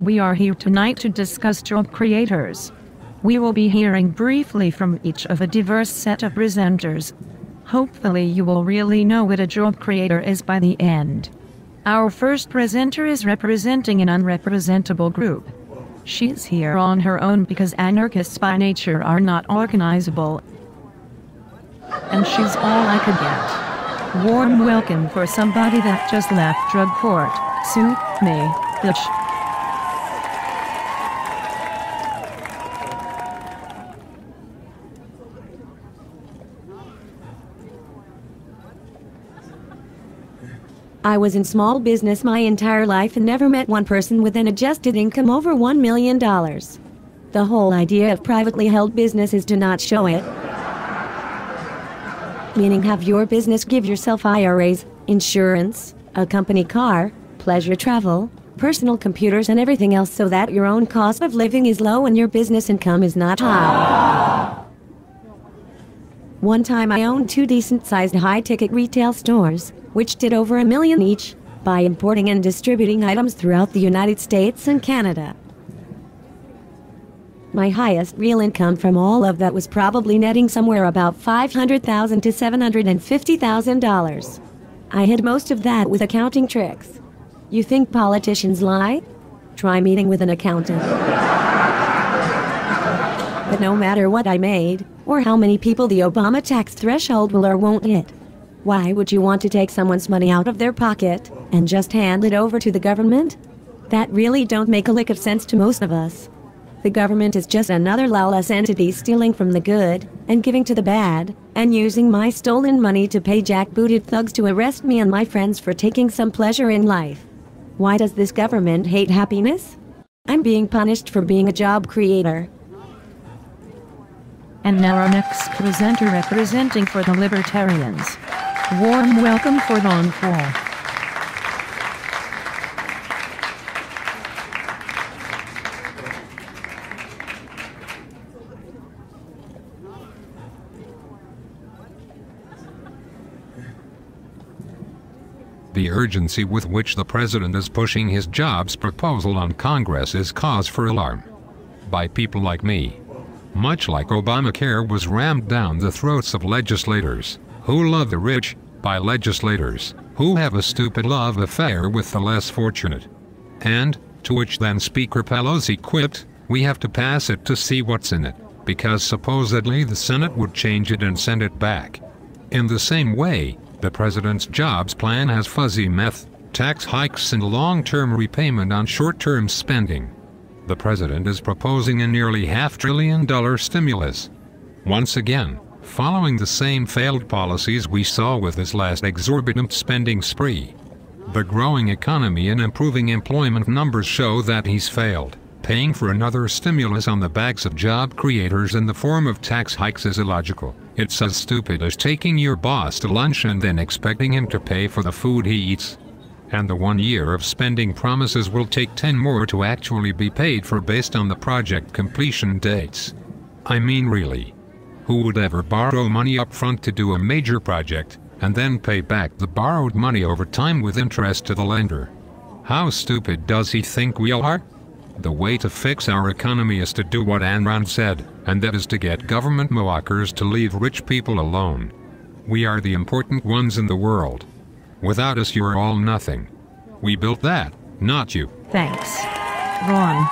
We are here tonight to discuss job creators. We will be hearing briefly from each of a diverse set of presenters. Hopefully, you will really know what a job creator is by the end. Our first presenter is representing an unrepresentable group. She's here on her own because anarchists by nature are not organizable. And she's all I could get. Warm welcome for somebody that just left drug court. Sue me, Bitch. I was in small business my entire life and never met one person with an adjusted income over $1 million. The whole idea of privately held business is to not show it. Meaning have your business give yourself IRAs, insurance, a company car, pleasure travel, personal computers and everything else so that your own cost of living is low and your business income is not high. One time I owned two decent-sized high-ticket retail stores, which did over a million each, by importing and distributing items throughout the United States and Canada. My highest real income from all of that was probably netting somewhere about $500,000 to $750,000. I hid most of that with accounting tricks. You think politicians lie? Try meeting with an accountant. but no matter what I made, or how many people the Obama tax threshold will or won't hit, why would you want to take someone's money out of their pocket and just hand it over to the government? That really don't make a lick of sense to most of us. The government is just another lawless entity stealing from the good and giving to the bad, and using my stolen money to pay jackbooted thugs to arrest me and my friends for taking some pleasure in life. Why does this government hate happiness? I'm being punished for being a job creator. And now our next presenter representing for the Libertarians. Warm welcome for Ron Paul. The urgency with which the president is pushing his jobs proposal on Congress is cause for alarm. By people like me. Much like Obamacare was rammed down the throats of legislators who love the rich, by legislators who have a stupid love affair with the less fortunate. And, to which then Speaker Pelosi quipped, we have to pass it to see what's in it, because supposedly the Senate would change it and send it back. In the same way, the president's jobs plan has fuzzy meth, tax hikes and long-term repayment on short-term spending. The president is proposing a nearly half-trillion dollar stimulus. Once again, following the same failed policies we saw with his last exorbitant spending spree. The growing economy and improving employment numbers show that he's failed. Paying for another stimulus on the backs of job creators in the form of tax hikes is illogical. It's as stupid as taking your boss to lunch and then expecting him to pay for the food he eats. And the one year of spending promises will take 10 more to actually be paid for based on the project completion dates. I mean really. Who would ever borrow money up front to do a major project, and then pay back the borrowed money over time with interest to the lender? How stupid does he think we are? The way to fix our economy is to do what Ayn Rand said, and that is to get government mawakers to leave rich people alone. We are the important ones in the world. Without us you're all nothing. We built that, not you. Thanks, Ron,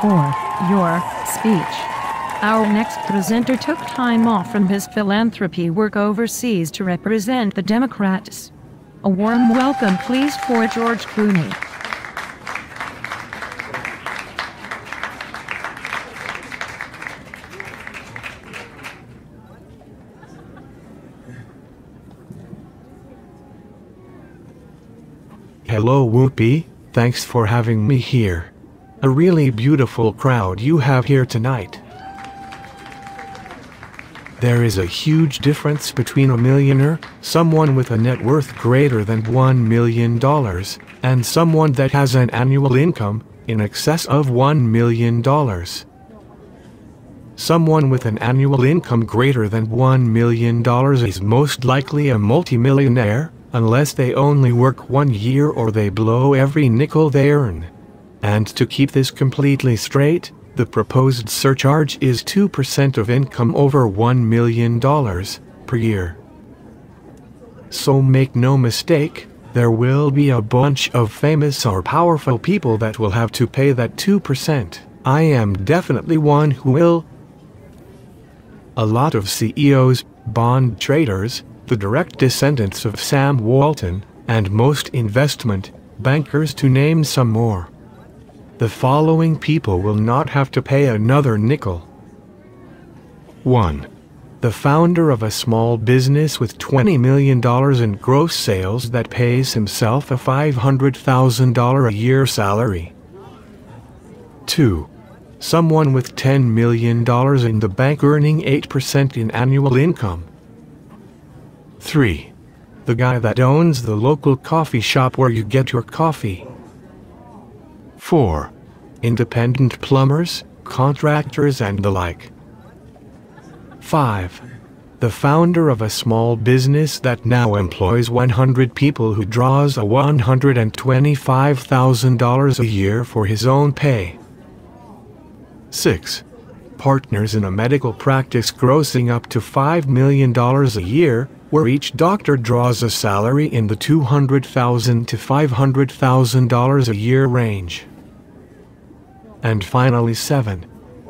for your speech. Our next presenter took time off from his philanthropy work overseas to represent the Democrats. A warm welcome, please, for George Clooney. Whoopi, thanks for having me here. A really beautiful crowd you have here tonight. There is a huge difference between a millionaire, someone with a net worth greater than $1 million, and someone that has an annual income in excess of $1 million. Someone with an annual income greater than $1 million is most likely a multimillionaire, unless they only work one year or they blow every nickel they earn. And to keep this completely straight, the proposed surcharge is 2% of income over $1 million per year. So make no mistake, there will be a bunch of famous or powerful people that will have to pay that 2%. I am definitely one who will. A lot of CEOs, bond traders, the direct descendants of Sam Walton, and most investment bankers to name some more. The following people will not have to pay another nickel. 1. The founder of a small business with $20 million in gross sales that pays himself a $500,000 a year salary. 2. Someone with $10 million in the bank earning 8% in annual income. 3. The guy that owns the local coffee shop where you get your coffee. 4. Independent plumbers, contractors, and the like. 5. The founder of a small business that now employs 100 people who draws a $125,000 a year for his own pay. 6. Partners in a medical practice grossing up to $5 million a year, where each doctor draws a salary in the 200,000 to $500,000 a year range. And finally 7.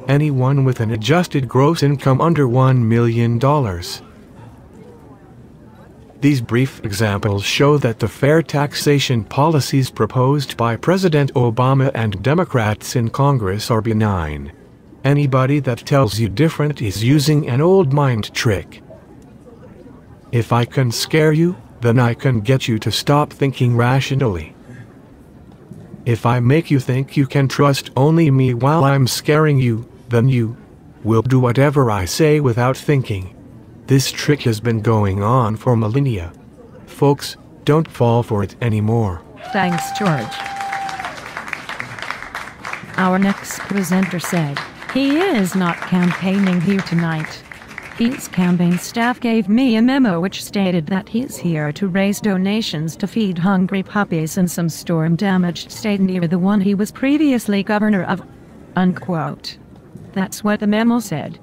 Anyone with an adjusted gross income under $1 million. These brief examples show that the fair taxation policies proposed by President Obama and Democrats in Congress are benign. Anybody that tells you different is using an old mind trick. If I can scare you, then I can get you to stop thinking rationally. If I make you think you can trust only me while I'm scaring you, then you will do whatever I say without thinking. This trick has been going on for millennia. Folks, don't fall for it anymore. Thanks, George. Our next presenter said he is not campaigning here tonight. His campaign staff gave me a memo which stated that he's here to raise donations to feed hungry puppies in some storm damaged state near the one he was previously governor of. Unquote. That's what the memo said.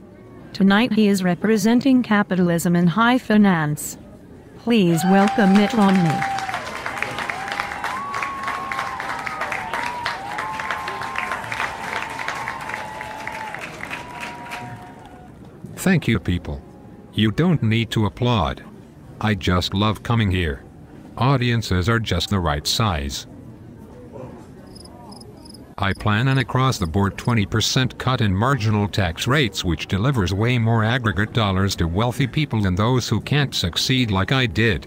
Tonight he is representing capitalism and high finance. Please welcome Mitt Romney. Thank you, people. You don't need to applaud. I just love coming here. Audiences are just the right size. I plan an across-the-board 20% cut in marginal tax rates which delivers way more aggregate dollars to wealthy people than those who can't succeed like I did.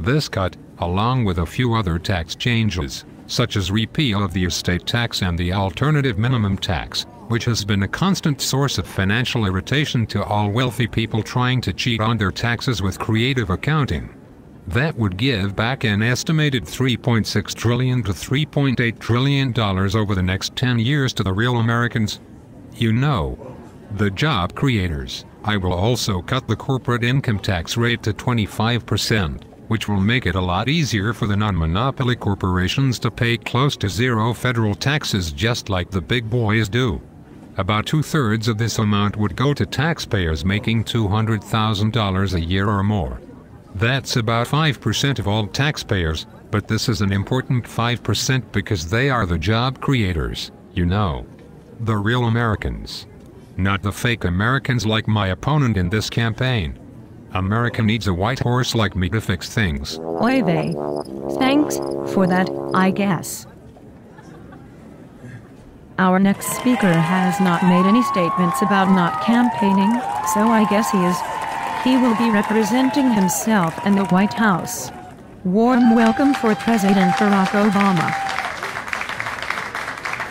This cut, along with a few other tax changes, such as repeal of the estate tax and the alternative minimum tax, which has been a constant source of financial irritation to all wealthy people trying to cheat on their taxes with creative accounting. That would give back an estimated 3.6 trillion to 3.8 trillion dollars over the next 10 years to the real Americans. You know, the job creators. I will also cut the corporate income tax rate to 25%, which will make it a lot easier for the non-monopoly corporations to pay close to zero federal taxes just like the big boys do. About two-thirds of this amount would go to taxpayers making $200,000 a year or more. That's about 5% of all taxpayers, but this is an important 5% because they are the job creators, you know. The real Americans. Not the fake Americans like my opponent in this campaign. America needs a white horse like me to fix things. Oy vey. Thanks for that, I guess. Our next speaker has not made any statements about not campaigning, so I guess he is he will be representing himself and the White House. Warm welcome for President Barack Obama.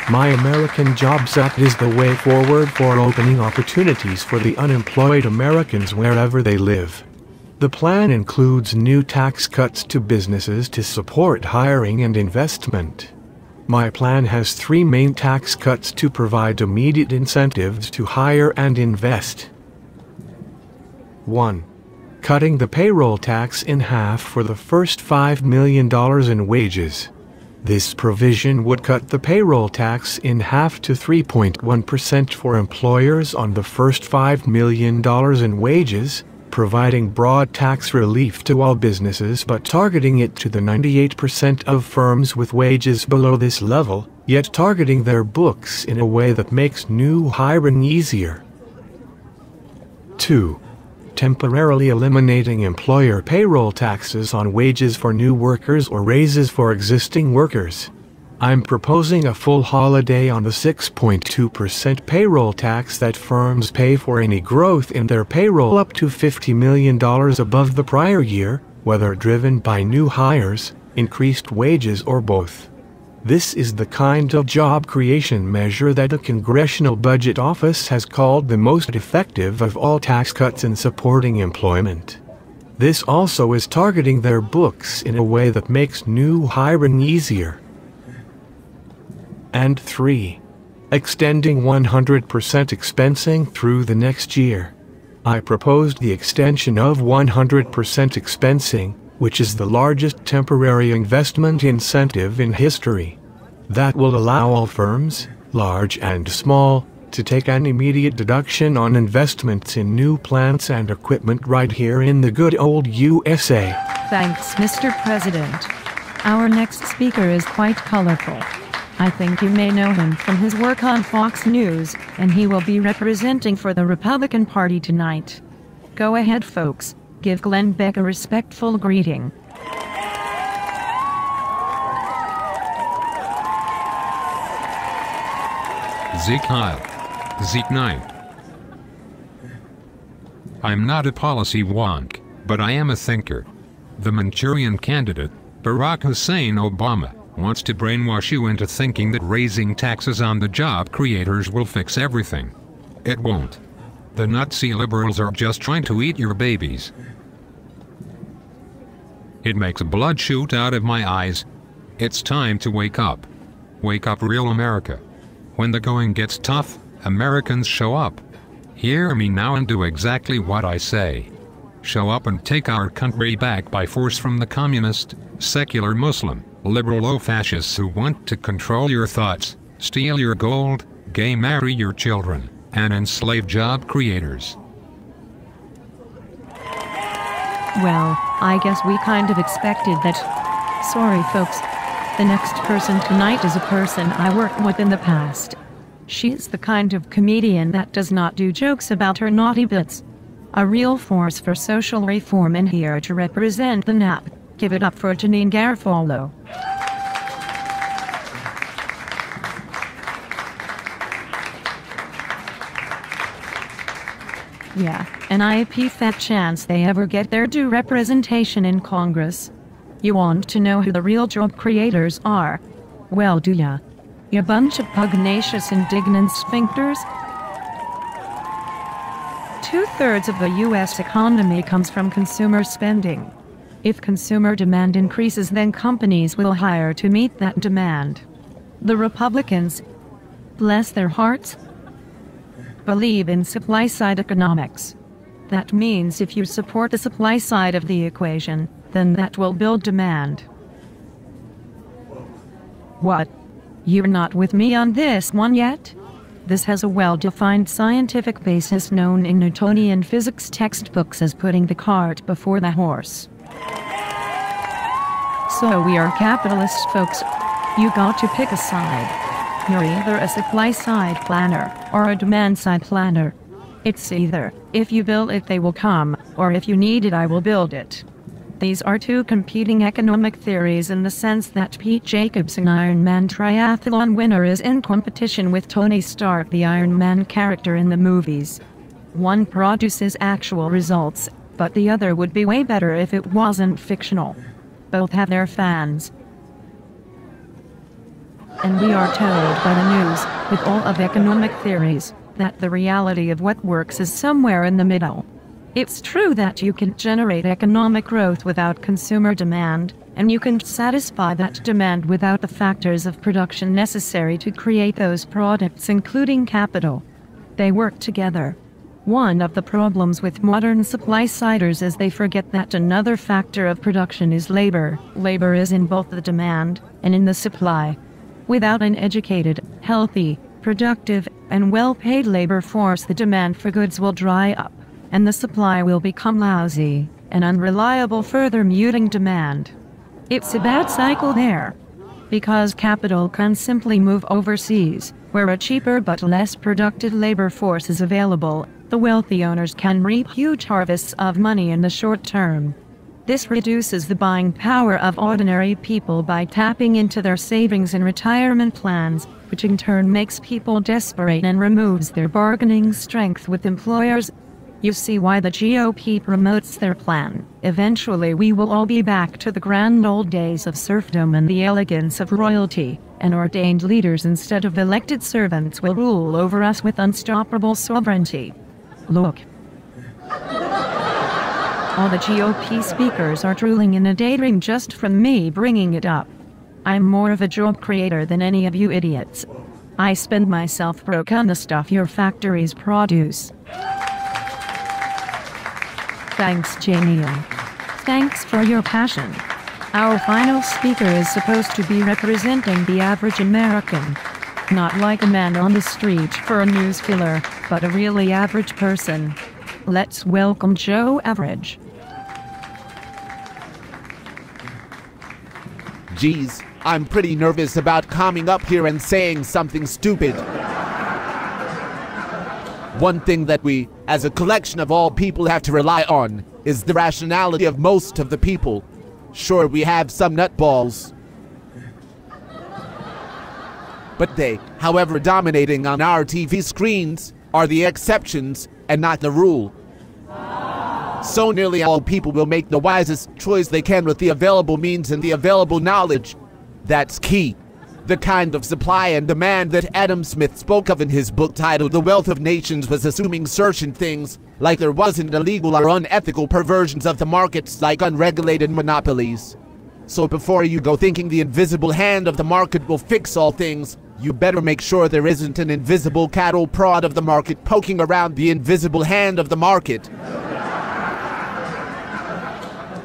My American Jobs Act is the way forward for opening opportunities for the unemployed Americans wherever they live. The plan includes new tax cuts to businesses to support hiring and investment. My plan has three main tax cuts to provide immediate incentives to hire and invest. 1. cutting the payroll tax in half for the first $5 million in wages. This provision would cut the payroll tax in half to 3.1% for employers on the first $5 million in wages, providing broad tax relief to all businesses but targeting it to the 98% of firms with wages below this level, yet targeting their books in a way that makes new hiring easier. 2 temporarily eliminating employer payroll taxes on wages for new workers or raises for existing workers. I'm proposing a full holiday on the 6.2% payroll tax that firms pay for any growth in their payroll up to $50 million above the prior year, whether driven by new hires, increased wages, or both. This is the kind of job creation measure that the Congressional Budget Office has called the most effective of all tax cuts in supporting employment. This also is targeting their books in a way that makes new hiring easier. And 3. Extending 100% expensing through the next year. I proposed the extension of 100% expensing which is the largest temporary investment incentive in history. That will allow all firms, large and small, to take an immediate deduction on investments in new plants and equipment right here in the good old USA. Thanks, Mr. President. Our next speaker is quite colorful. I think you may know him from his work on Fox News, and he will be representing for the Republican Party tonight. Go ahead, folks. Give Glenn Beck a respectful greeting. Sieg Heil. Zeke 9. I'm not a policy wonk, but I am a thinker. The Manchurian candidate, Barack Hussein Obama, wants to brainwash you into thinking that raising taxes on the job creators will fix everything. It won't. The Nazi liberals are just trying to eat your babies. It makes blood shoot out of my eyes. It's time to wake up. Wake up, real America. When the going gets tough, Americans show up. Hear me now and do exactly what I say. Show up and take our country back by force from the communist, secular Muslim, liberal o fascists who want to control your thoughts, steal your gold, gay marry your children and enslave job creators. Well, I guess we kind of expected that. Sorry, folks. The next person tonight is a person I worked with in the past. She's the kind of comedian that does not do jokes about her naughty bits. A real force for social reform and here to represent the NAP. Give it up for Janeane Garofalo. Yeah, and I IP fat chance they ever get their due representation in Congress. You want to know who the real job creators are? Well, do ya? You bunch of pugnacious, indignant sphincters? Two thirds of the U.S. economy comes from consumer spending. If consumer demand increases, then companies will hire to meet that demand. The Republicans, bless their hearts, believe in supply side economics. That means if you support the supply side of the equation, then that will build demand. What? You're not with me on this one yet? This has a well defined scientific basis known in Newtonian physics textbooks as putting the cart before the horse. So we are capitalists, folks. You got to pick a side. You're either a supply side planner or a demand side planner. It's either, if you build it, they will come, or if you need it, I will build it. These are two competing economic theories in the sense that Pete Jacobs, an Iron Man triathlon winner, is in competition with Tony Stark, the Iron Man character in the movies. One produces actual results, but the other would be way better if it wasn't fictional. Both have their fans, and we are told by the news, with all of economic theories, that the reality of what works is somewhere in the middle. It's true that you can generate economic growth without consumer demand, and you can satisfy that demand without the factors of production necessary to create those products, including capital. They work together. One of the problems with modern supply siders is they forget that another factor of production is labor. Labor is in both the demand and in the supply. Without an educated, healthy, productive, and well paid labor force, the demand for goods will dry up, and the supply will become lousy and unreliable, further muting demand. It's a bad cycle there. Because capital can simply move overseas, where a cheaper but less productive labor force is available, the wealthy owners can reap huge harvests of money in the short term. This reduces the buying power of ordinary people by tapping into their savings and retirement plans, which in turn makes people desperate and removes their bargaining strength with employers. You see why the GOP promotes their plan. Eventually, we will all be back to the grand old days of serfdom and the elegance of royalty, and ordained leaders instead of elected servants will rule over us with unstoppable sovereignty. Look. All the GOP speakers are drooling in a daydream just from me bringing it up. I'm more of a job creator than any of you idiots. I spend myself broke on the stuff your factories produce. Thanks, Jamie. Thanks for your passion. Our final speaker is supposed to be representing the average American. Not like a man on the street for a news filler, but a really average person. Let's welcome Joe Average. Geez, I'm pretty nervous about coming up here and saying something stupid. One thing that we, as a collection of all people, have to rely on is the rationality of most of the people. Sure, we have some nutballs. But they, however dominating on our TV screens, are the exceptions and not the rule. So nearly all people will make the wisest choice they can with the available means and the available knowledge. That's key. The kind of supply and demand that Adam Smith spoke of in his book titled The Wealth of Nations was assuming certain things, like there wasn't illegal or unethical perversions of the markets like unregulated monopolies. So before you go thinking the invisible hand of the market will fix all things, you better make sure there isn't an invisible cattle prod of the market poking around the invisible hand of the market.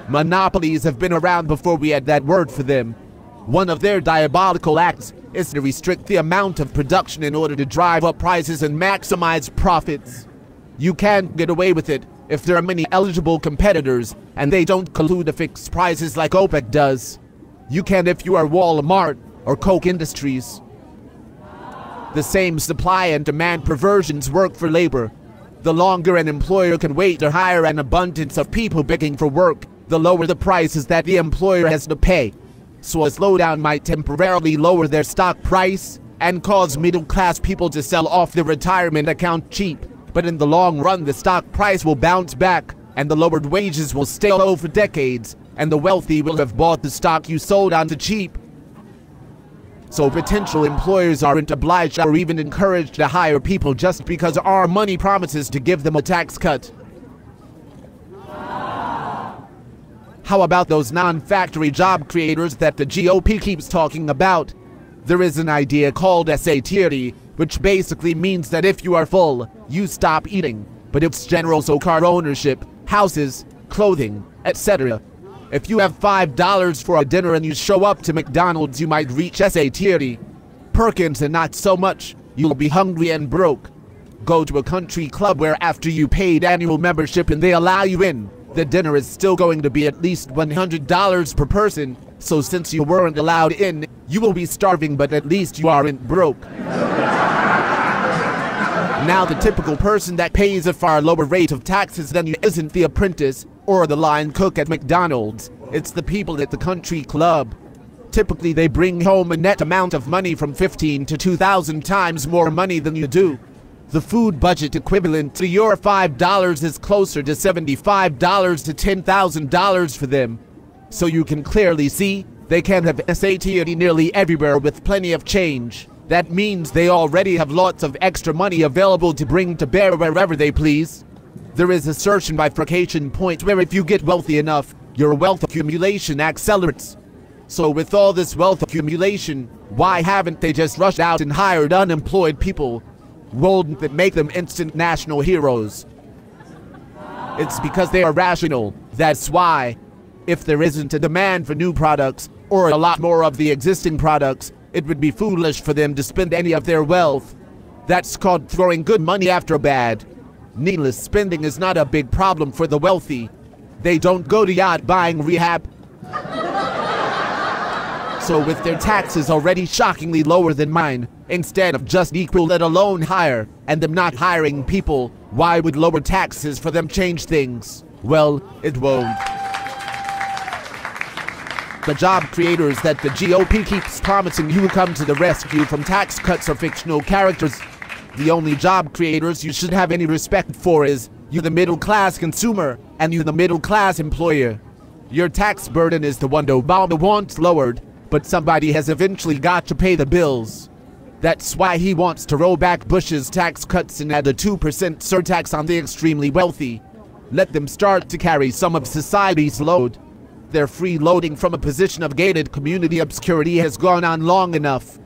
Monopolies have been around before we had that word for them. One of their diabolical acts is to restrict the amount of production in order to drive up prices and maximize profits. You can't get away with it if there are many eligible competitors and they don't collude to fix prices like OPEC does. You can if you are Walmart or Koch Industries. The same supply and demand perversions work for labor. The longer an employer can wait to hire an abundance of people begging for work, the lower the prices that the employer has to pay. So a slowdown might temporarily lower their stock price and cause middle class people to sell off their retirement account cheap. But in the long run, the stock price will bounce back and the lowered wages will stay low for decades, and the wealthy will have bought the stock you sold on to cheap. So potential employers aren't obliged or even encouraged to hire people just because Romney promises to give them a tax cut. How about those non-factory job creators that the GOP keeps talking about? There is an idea called satiety, which basically means that if you are full, you stop eating. But it's general so car ownership, houses, clothing, etc. If you have $5 for a dinner and you show up to McDonald's, you might reach satiety. Perkins and not so much, you'll be hungry and broke. Go to a country club where after you paid annual membership and they allow you in, the dinner is still going to be at least $100 per person, so since you weren't allowed in, you will be starving but at least you aren't broke. now the typical person that pays a far lower rate of taxes than you isn't the apprentice or the line cook at McDonald's, it's the people at the country club. Typically they bring home a net amount of money from 15 to 2,000 times more money than you do. The food budget equivalent to your $5 is closer to $75 to $10,000 for them. So you can clearly see, they can have satiety nearly everywhere with plenty of change. That means they already have lots of extra money available to bring to bear wherever they please. There is a certain bifurcation point where if you get wealthy enough, your wealth accumulation accelerates. So with all this wealth accumulation, why haven't they just rushed out and hired unemployed people won't that make them instant national heroes? It's because they are rational. That's why. If there isn't a demand for new products, or a lot more of the existing products, it would be foolish for them to spend any of their wealth. That's called throwing good money after bad. Needless spending is not a big problem for the wealthy. They don't go to yacht buying rehab. So with their taxes already shockingly lower than mine, instead of just equal let alone higher, and them not hiring people, why would lower taxes for them change things? Well, it won't. The job creators that the GOP keeps promising you will come to the rescue from tax cuts are fictional characters. The only job creators you should have any respect for is you the middle class consumer and you the middle class employer. Your tax burden is the one Obama wants lowered, but somebody has eventually got to pay the bills. That's why he wants to roll back Bush's tax cuts and add a 2% surtax on the extremely wealthy. Let them start to carry some of society's load. Their freeloading from a position of gated community obscurity has gone on long enough.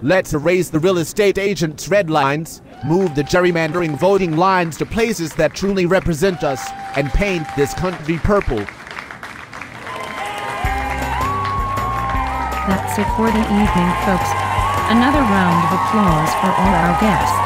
Let's erase the real estate agents' red lines, move the gerrymandering voting lines to places that truly represent us, and paint this country purple. That's it for the evening, folks. Another round of applause for all our guests.